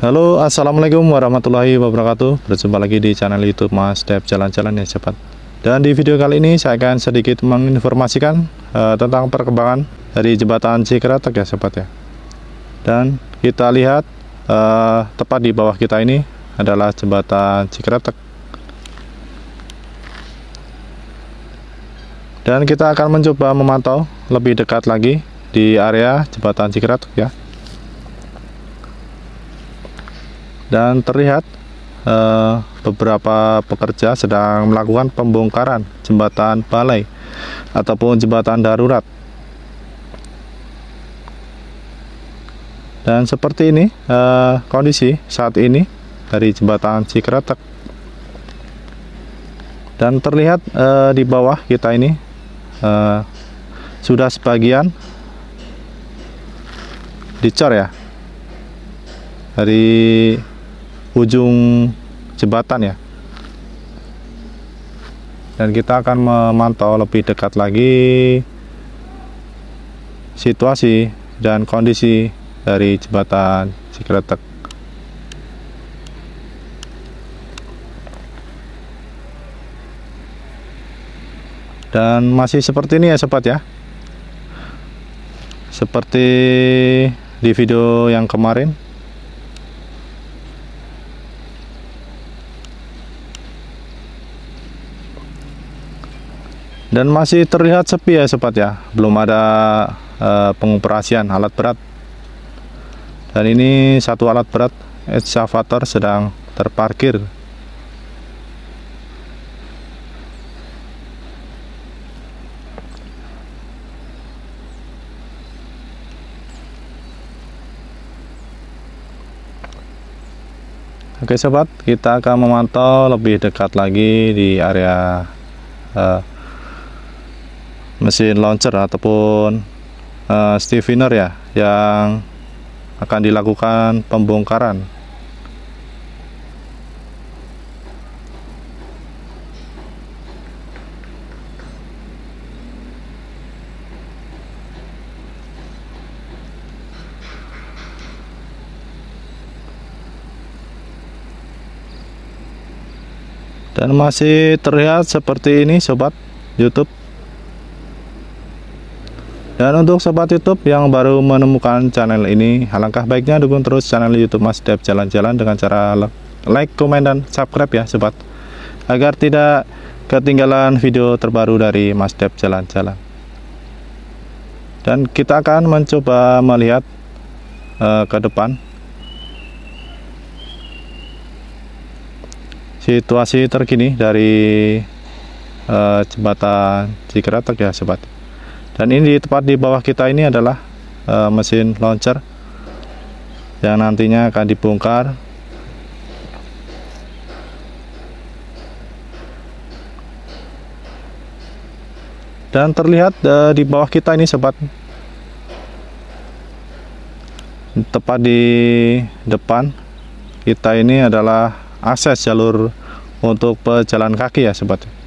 Halo assalamualaikum warahmatullahi wabarakatuh. Berjumpa lagi di channel youtube Mas Dev Jalan-Jalan ya cepat. Dan di video kali ini saya akan sedikit menginformasikan uh, Tentang perkembangan dari jembatan Cikeratek ya sobat ya. Dan kita lihat uh, Tepat di bawah kita ini adalah jembatan Cikeratek Dan kita akan mencoba memantau lebih dekat lagi di area jembatan Cikeratek ya dan terlihat uh, beberapa pekerja sedang melakukan pembongkaran jembatan balai ataupun jembatan darurat. Dan seperti ini uh, kondisi saat ini dari jembatan Cikretek dan terlihat uh, di bawah kita ini uh, sudah sebagian dicor ya dari ujung jembatan ya. Dan kita akan memantau lebih dekat lagi situasi dan kondisi dari jembatan Cikretek dan masih seperti ini ya sobat ya. Seperti di video yang kemarin dan masih terlihat sepi ya sobat ya. Belum ada uh, pengoperasian alat berat. Dan ini satu alat berat excavator sedang terparkir. Oke sobat, kita akan memantau lebih dekat lagi di area uh, mesin launcher ataupun uh, stiffener ya yang akan dilakukan pembongkaran. Dan masih terlihat seperti ini sobat YouTube dan untuk sobat YouTube yang baru menemukan channel ini, alangkah baiknya dukung terus channel YouTube Mas Dev Jalan-Jalan dengan cara like, komen, dan subscribe ya sobat. Agar tidak ketinggalan video terbaru dari Mas Dev Jalan-Jalan. Dan kita akan mencoba melihat uh, ke depan situasi terkini dari uh, jembatan Cikeratek ya sobat dan ini di tepat di bawah kita ini adalah uh, mesin launcher yang nantinya akan dibongkar. Dan terlihat uh, di bawah kita ini sobat. Tepat di depan kita ini adalah akses jalur untuk pejalan kaki ya sobat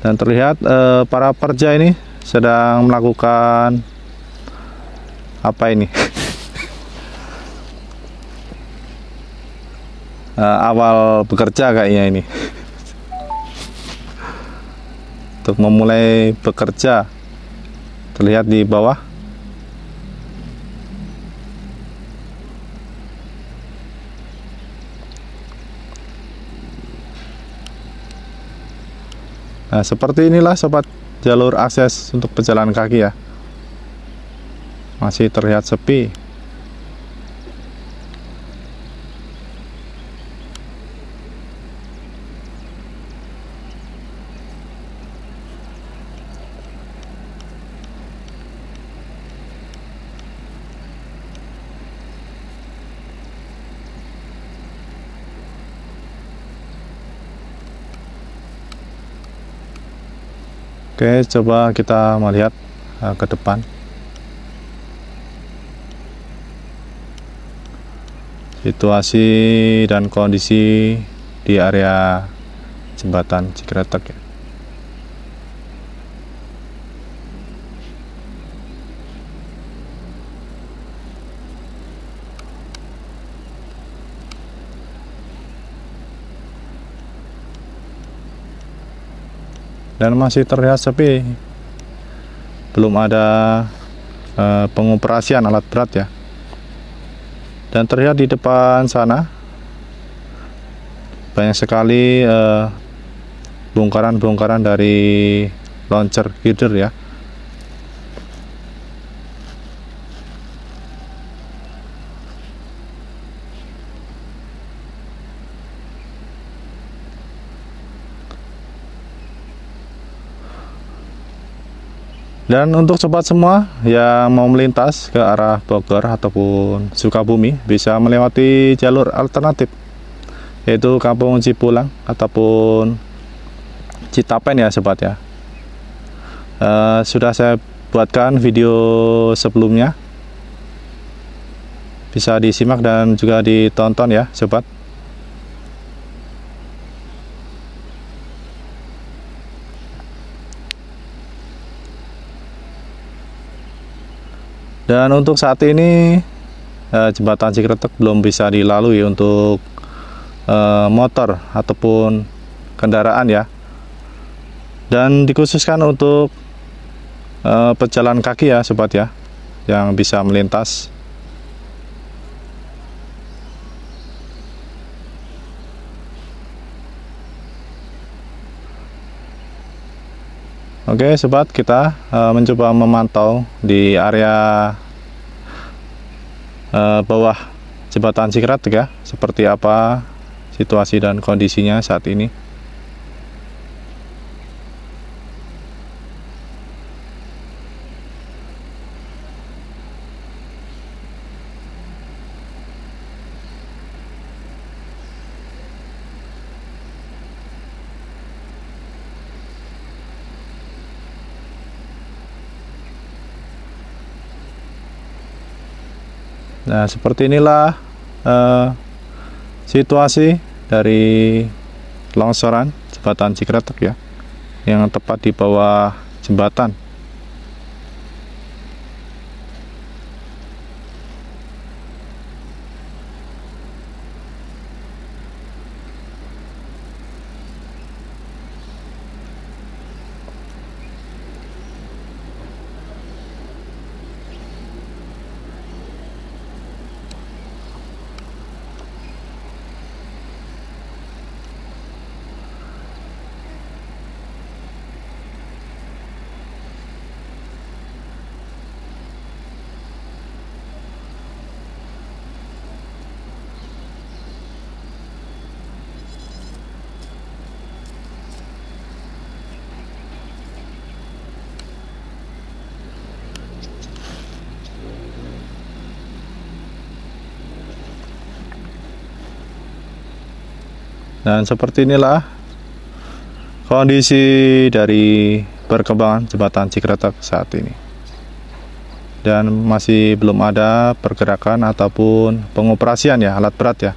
dan terlihat eh, para pekerja ini sedang melakukan apa ini? Eh, awal bekerja kayaknya ini. Untuk memulai bekerja terlihat di bawah Nah, seperti inilah sobat jalur akses untuk pejalan kaki ya. Masih terlihat sepi. Oke, coba kita melihat uh, ke depan. Situasi dan kondisi di area jembatan Cikretek ya. Dan masih terlihat sepi. Belum ada uh, pengoperasian alat berat ya. Dan terlihat di depan sana banyak sekali bongkaran-bongkaran uh, dari launcher girder ya Dan untuk sobat semua yang mau melintas ke arah Bogor ataupun Sukabumi bisa melewati jalur alternatif yaitu Kampung Cipulang ataupun Citapen ya sobat ya. Uh, sudah saya buatkan video sebelumnya bisa disimak dan juga ditonton ya sobat. Dan untuk saat ini eh, jembatan Cikretek belum bisa dilalui untuk eh, motor ataupun kendaraan ya. Dan dikhususkan untuk eh, pejalan kaki ya sobat ya yang bisa melintas Oke sobat kita uh, mencoba memantau di area uh, bawah jembatan Cikrat ya. Seperti apa situasi dan kondisinya saat ini Nah, seperti inilah uh, situasi dari longsoran jembatan Cikretek ya, yang tepat di bawah jembatan. Dan seperti inilah kondisi dari perkembangan jembatan Cikretek saat ini. Dan masih belum ada pergerakan ataupun pengoperasian ya alat berat ya.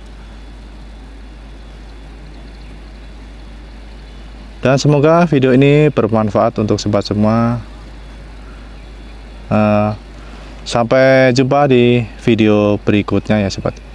Dan semoga video ini bermanfaat untuk sobat semua. Uh, sampai jumpa di video berikutnya ya sobat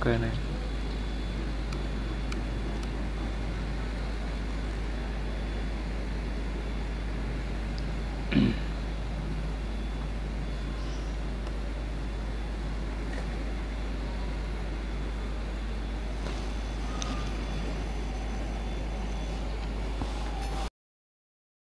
cái này. mm